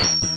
you